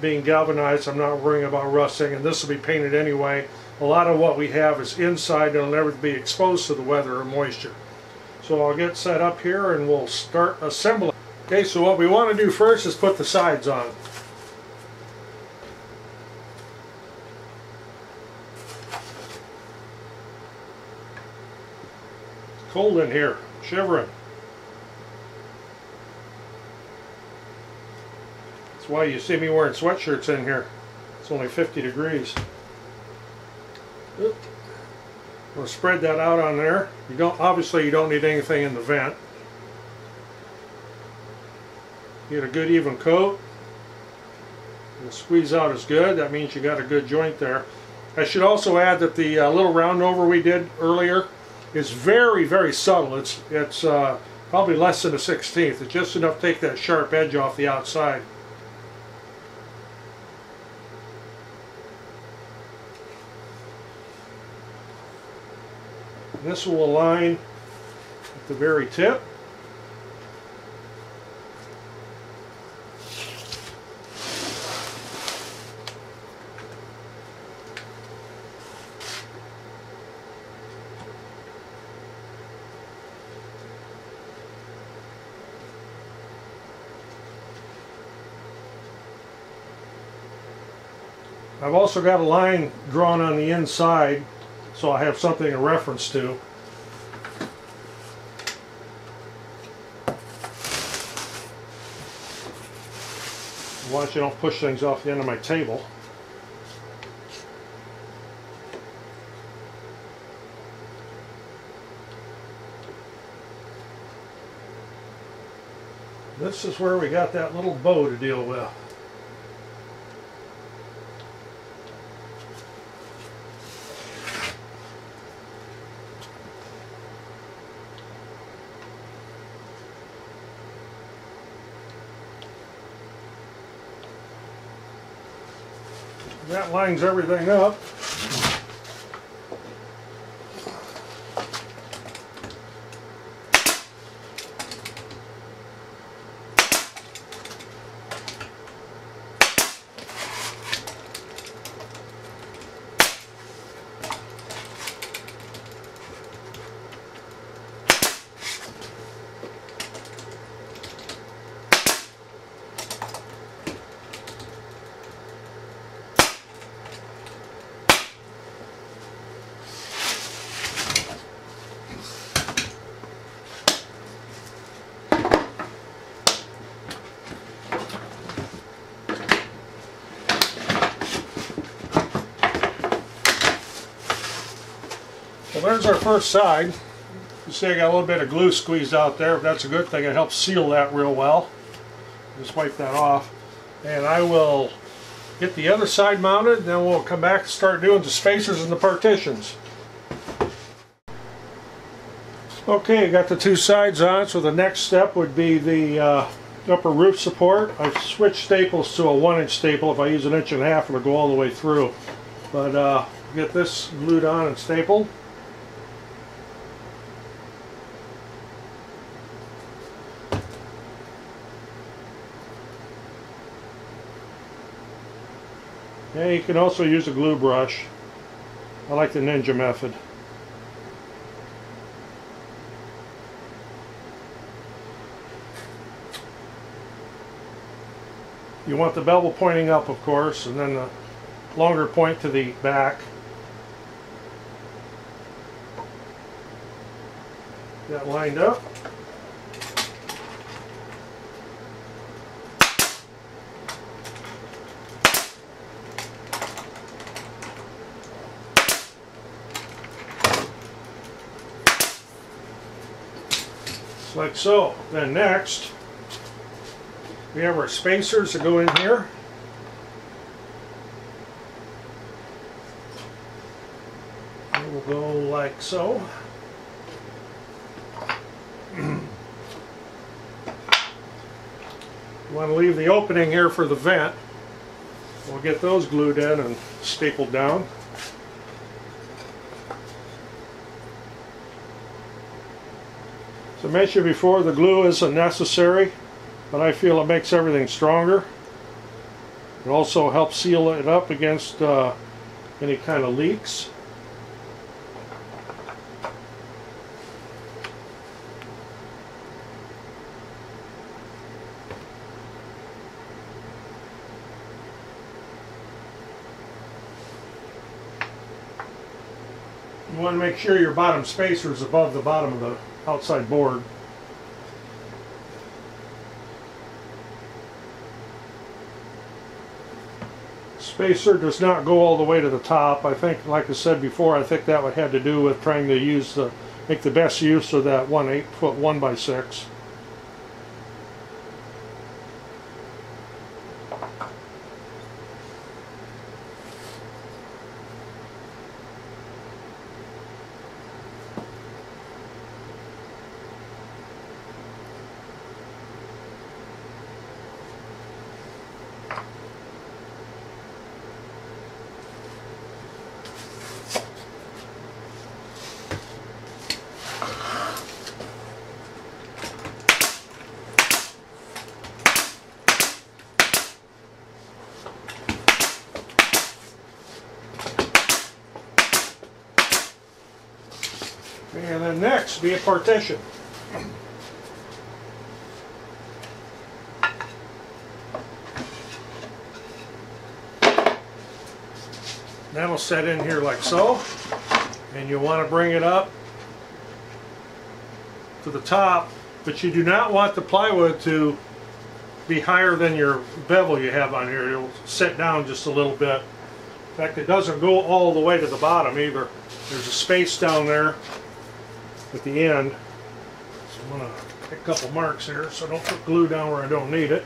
being galvanized, I'm not worrying about rusting, and this will be painted anyway. A lot of what we have is inside, it'll never be exposed to the weather or moisture. So I'll get set up here and we'll start assembling. Okay, so what we want to do first is put the sides on. cold in here, shivering. That's why you see me wearing sweatshirts in here. It's only 50 degrees. Oop. We'll spread that out on there. You don't obviously you don't need anything in the vent. Get a good even coat. Squeeze out is good. That means you got a good joint there. I should also add that the uh, little round over we did earlier is very, very subtle. It's, it's uh, probably less than a sixteenth. It's just enough to take that sharp edge off the outside. This will align at the very tip. I've also got a line drawn on the inside so I have something to reference to. Watch you don't push things off the end of my table. This is where we got that little bow to deal with. That lines everything up. Well, there's our first side. You see I got a little bit of glue squeezed out there, but that's a good thing. It helps seal that real well. Just wipe that off. And I will get the other side mounted, then we'll come back and start doing the spacers and the partitions. Okay, got the two sides on, so the next step would be the uh, upper roof support. I've switched staples to a one inch staple. If I use an inch and a half, it'll go all the way through. But uh, get this glued on and stapled. You can also use a glue brush. I like the ninja method. You want the bevel pointing up, of course, and then the longer point to the back. That lined up. Like so. Then next, we have our spacers that go in here. Will go like so. You want to leave the opening here for the vent. We'll get those glued in and stapled down. I mentioned before the glue isn't necessary, but I feel it makes everything stronger. It also helps seal it up against uh, any kind of leaks. You want to make sure your bottom spacer is above the bottom of the outside board. Spacer does not go all the way to the top. I think, like I said before, I think that would have to do with trying to use the, make the best use of that one 8 foot 1 by 6 next be a partition. That'll set in here like so. And you want to bring it up to the top, but you do not want the plywood to be higher than your bevel you have on here. It'll sit down just a little bit. In fact, it doesn't go all the way to the bottom either. There's a space down there at the end. So I'm going to take a couple marks here so don't put glue down where I don't need it.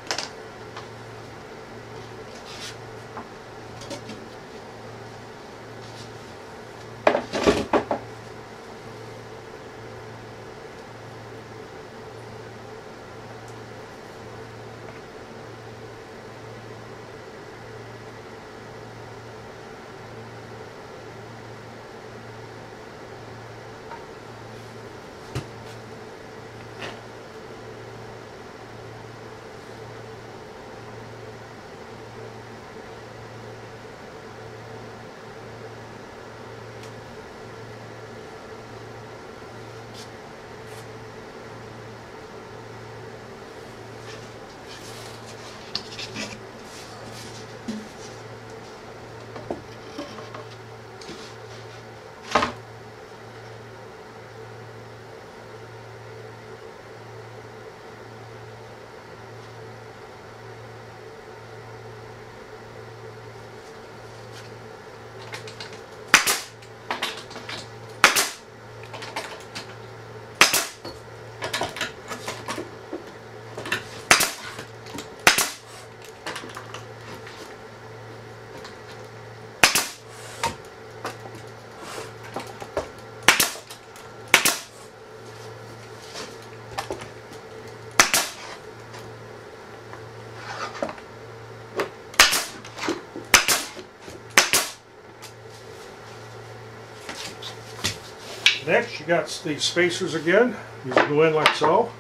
You got these spacers again. These go in like so.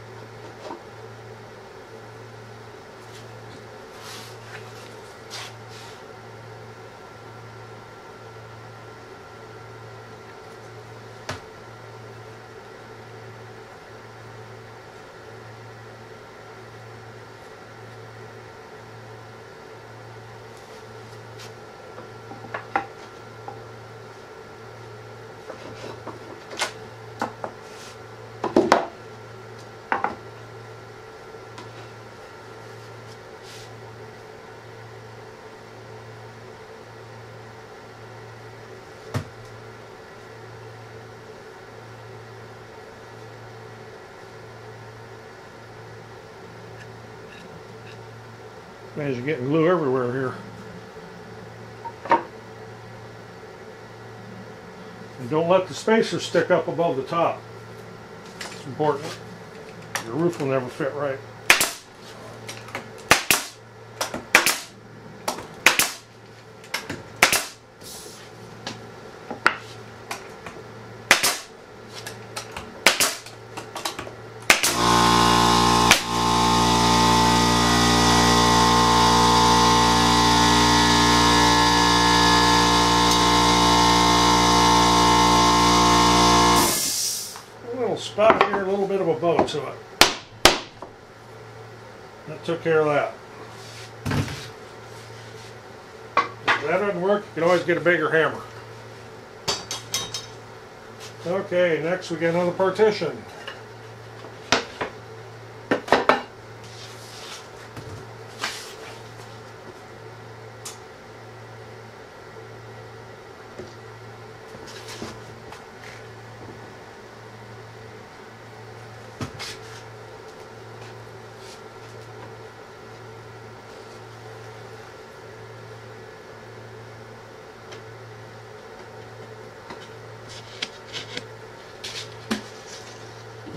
You're getting glue everywhere here. And don't let the spacers stick up above the top. It's important. Your roof will never fit right. A little spot here, a of to it. That took care of that. If that doesn't work, you can always get a bigger hammer. Okay, next we get another partition.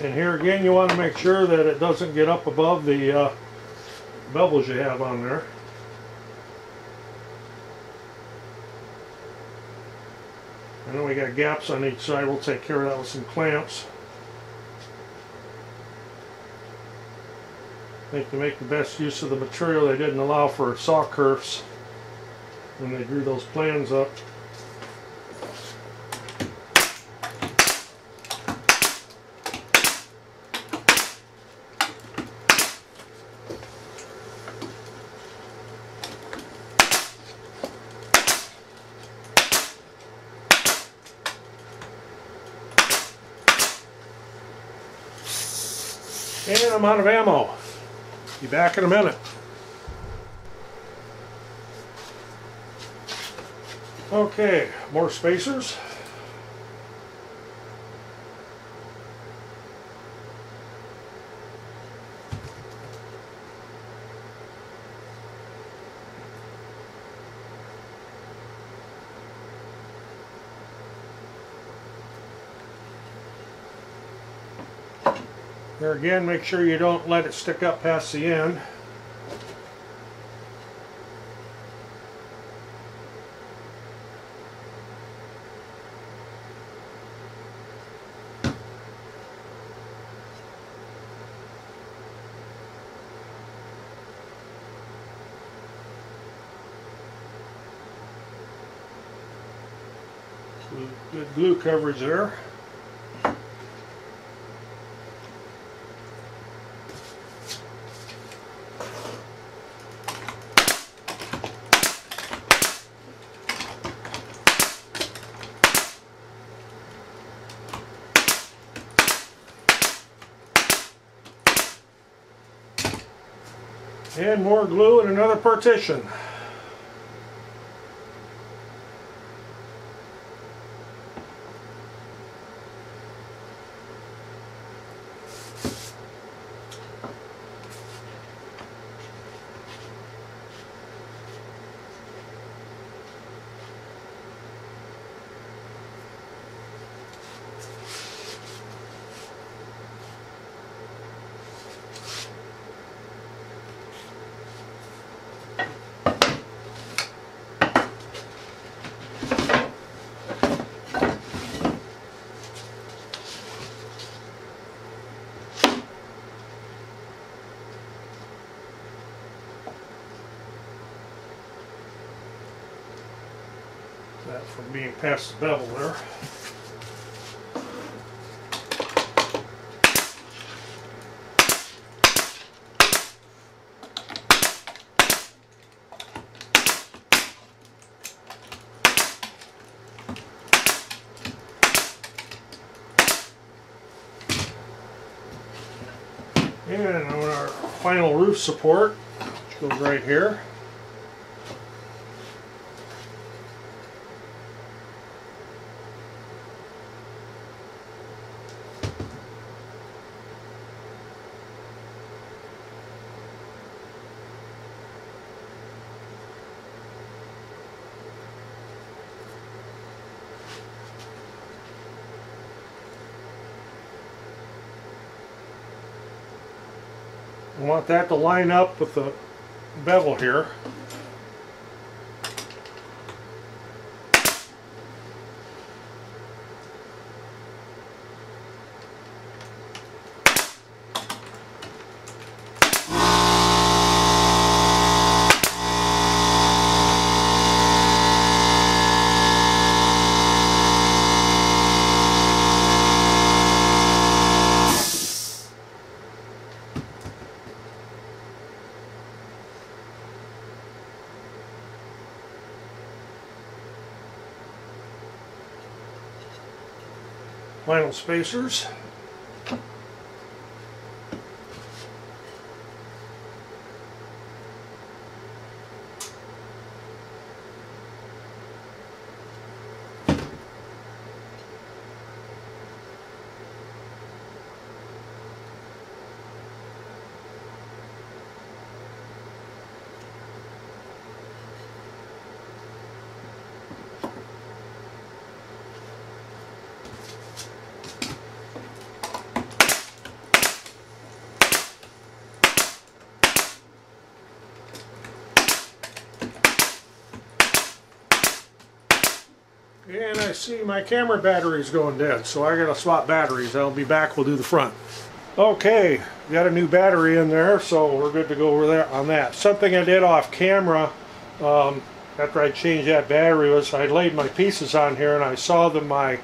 And here again, you want to make sure that it doesn't get up above the uh, bevels you have on there. And then we got gaps on each side. We'll take care of that with some clamps. I think to make the best use of the material, they didn't allow for saw kerfs when they drew those plans up. And Out of ammo. Be back in a minute. Okay, more spacers. There again, make sure you don't let it stick up past the end. Good- glue coverage there. And more glue and another partition. From past the bevel there. And on our final roof support, which goes right here. Want that to line up with the bevel here. Spacers. And I see my camera battery is going dead, so I gotta swap batteries. I'll be back, we'll do the front. Okay, got a new battery in there, so we're good to go over there on that. Something I did off camera um, after I changed that battery was I laid my pieces on here and I saw that my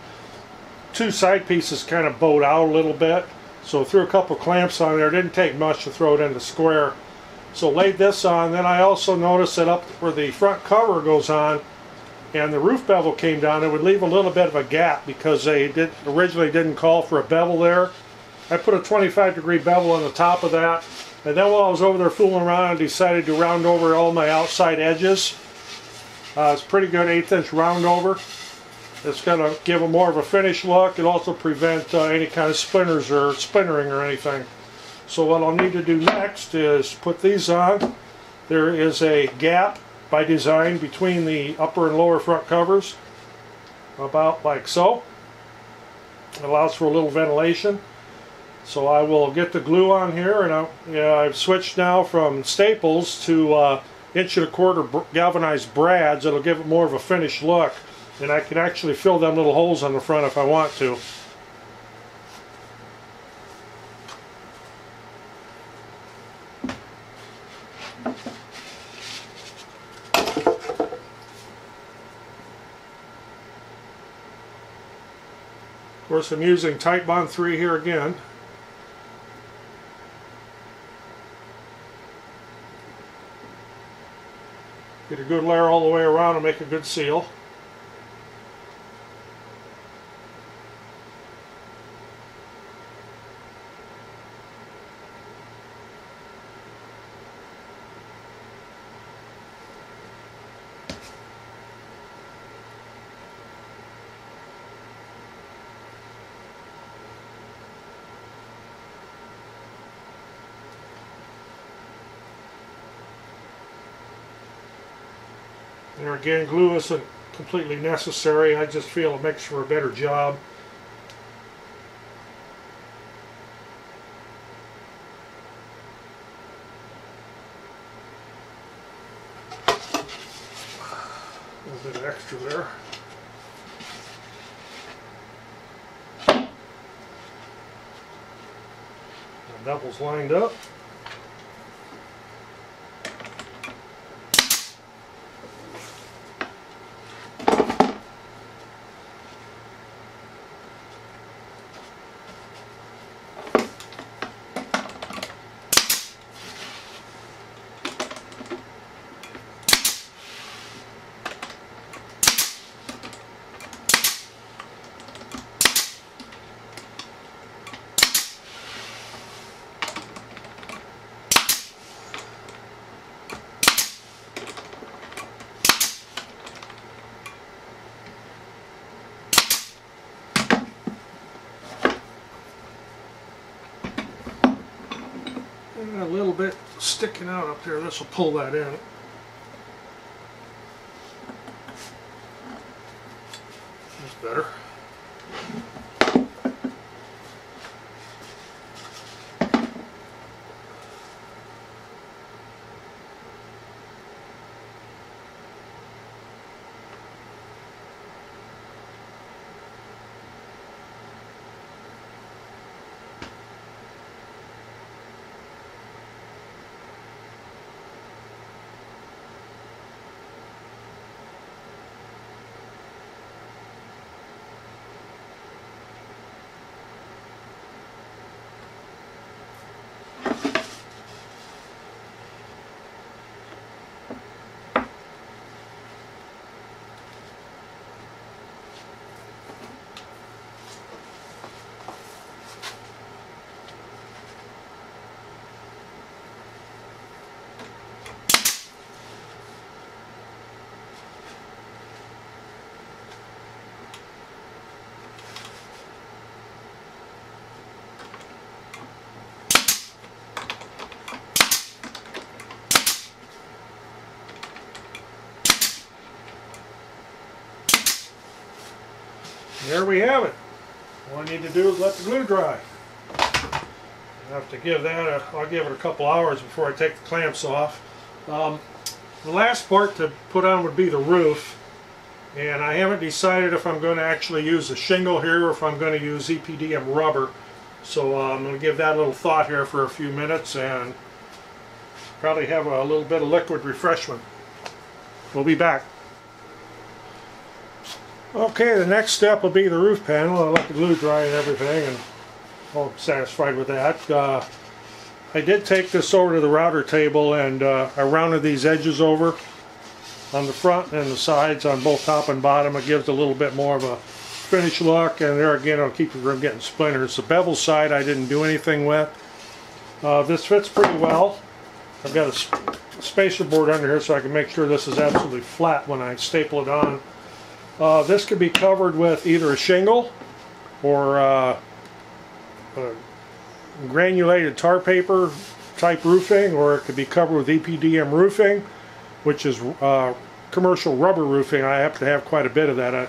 two side pieces kind of bowed out a little bit. So threw a couple clamps on there, didn't take much to throw it into square. So laid this on, then I also noticed that up where the front cover goes on, and the roof bevel came down, it would leave a little bit of a gap because they did originally didn't call for a bevel there. I put a 25 degree bevel on the top of that, and then while I was over there fooling around, I decided to round over all my outside edges. Uh, it's pretty good eighth inch round over. It's going to give a more of a finished look. and also prevent uh, any kind of splinters or splintering or anything. So what I'll need to do next is put these on. There is a gap by design between the upper and lower front covers about like so. It allows for a little ventilation. So I will get the glue on here and I, I've switched now from staples to uh, inch and a quarter galvanized brads. It'll give it more of a finished look and I can actually fill them little holes on the front if I want to course, I'm using Titebond 3 here again. Get a good layer all the way around and make a good seal. Again, glue isn't completely necessary. I just feel it makes for a better job. A little bit extra there. The bevel's lined up. Little bit sticking out up there. This will pull that in. That's better. There we have it. All I need to do is let the glue dry. I have to give that a, I'll give it a couple hours before I take the clamps off. Um, the last part to put on would be the roof. And I haven't decided if I'm going to actually use a shingle here or if I'm going to use EPDM rubber. So uh, I'm going to give that a little thought here for a few minutes and probably have a little bit of liquid refreshment. We'll be back. Okay, the next step will be the roof panel. I'll let the glue dry and everything and I'm satisfied with that. Uh, I did take this over to the router table and uh, I rounded these edges over on the front and the sides on both top and bottom. It gives a little bit more of a finished look and there again it'll keep you from getting splinters. The bevel side I didn't do anything with. Uh, this fits pretty well. I've got a spacer board under here so I can make sure this is absolutely flat when I staple it on. Uh, this could be covered with either a shingle or uh, granulated tar paper type roofing or it could be covered with EPDM roofing which is uh, commercial rubber roofing. I happen to have quite a bit of that. I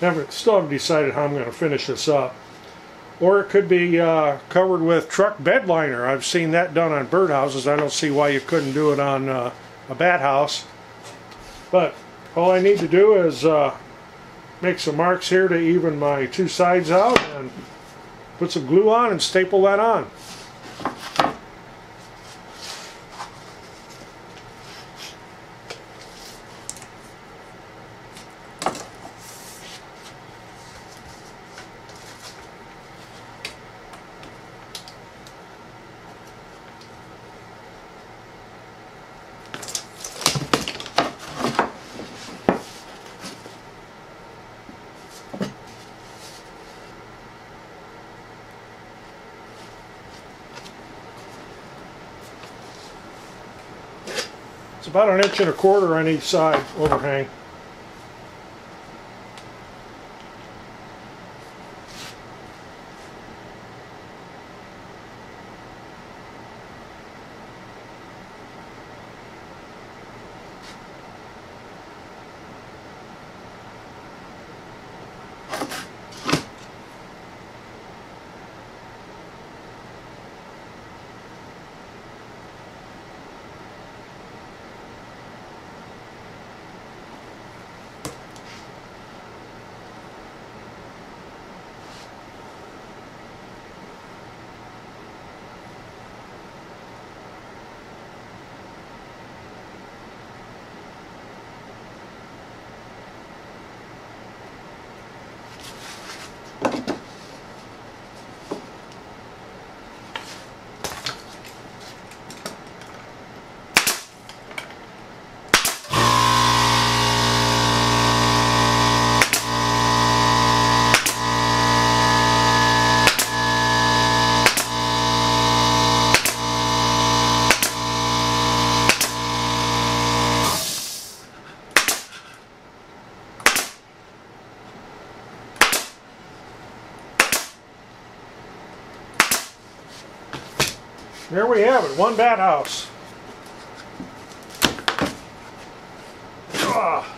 haven't, still haven't decided how I'm going to finish this up. Or it could be uh, covered with truck bed liner. I've seen that done on birdhouses. I don't see why you couldn't do it on uh, a bat house. But all I need to do is uh, make some marks here to even my two sides out and put some glue on and staple that on. About an inch and a quarter on each side overhang. There we have it, one bat house. Ah.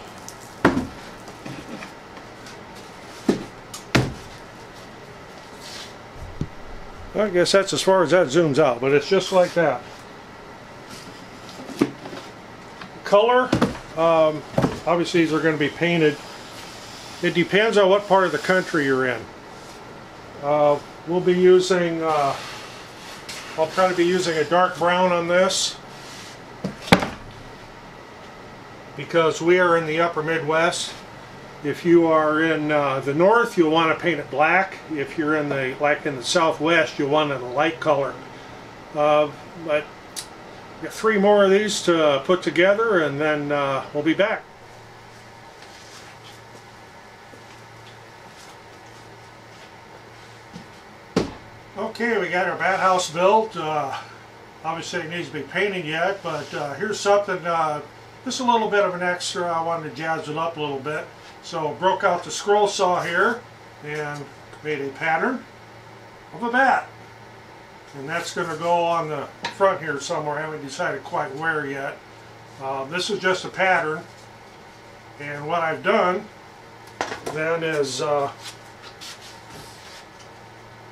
I guess that's as far as that zooms out, but it's just like that. Color, um, obviously these are going to be painted. It depends on what part of the country you're in. Uh, we'll be using, uh, I'll probably be using a dark brown on this because we are in the upper Midwest. If you are in uh, the north, you'll want to paint it black. If you're in the, like in the southwest, you'll want it a light color. Uh, but got three more of these to put together and then uh, we'll be back. Okay, we got our bat house built. Uh, obviously it needs to be painted yet, but uh, here's something, uh, just a little bit of an extra. I wanted to jazz it up a little bit. So broke out the scroll saw here and made a pattern of a bat. And that's going to go on the front here somewhere. I haven't decided quite where yet. Uh, this is just a pattern. And what I've done then is uh,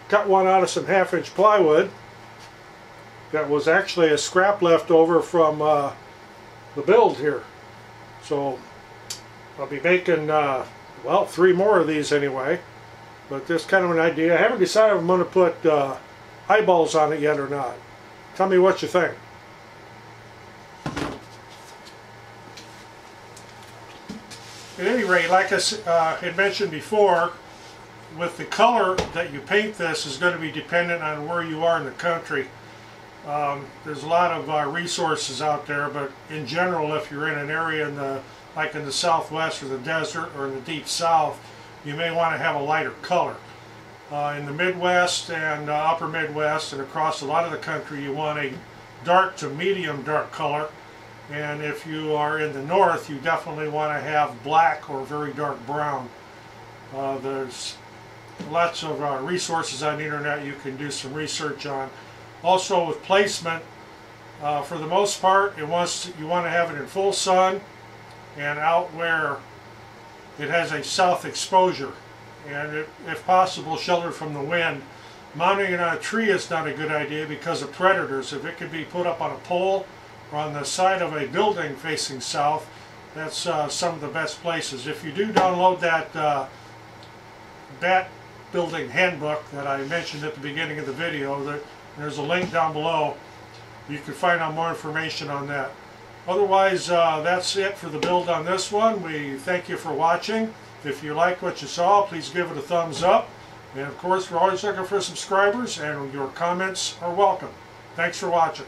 cut one out of some half inch plywood that was actually a scrap left over from uh, the build here. So I'll be making, uh, well, three more of these anyway. But just kind of an idea. I haven't decided if I'm going to put uh, eyeballs on it yet or not. Tell me what you think. At any rate, like I uh, had mentioned before, with the color that you paint this is going to be dependent on where you are in the country. Um, there's a lot of uh, resources out there, but in general, if you're in an area in the like in the southwest or the desert or in the deep south, you may want to have a lighter color. Uh, in the Midwest and uh, upper Midwest and across a lot of the country, you want a dark to medium dark color. And if you are in the north, you definitely want to have black or very dark brown. Uh, there's lots of uh, resources on the internet you can do some research on. Also with placement, uh, for the most part, it wants to, you want to have it in full sun and out where it has a south exposure and it, if possible sheltered from the wind. Mounting it on a tree is not a good idea because of predators. If it could be put up on a pole or on the side of a building facing south, that's uh, some of the best places. If you do download that uh, bat building handbook that I mentioned at the beginning of the video, there, there's a link down below. You can find out more information on that. Otherwise, uh, that's it for the build on this one. We thank you for watching. If you like what you saw, please give it a thumbs up. And of course, we're always looking for subscribers, and your comments are welcome. Thanks for watching.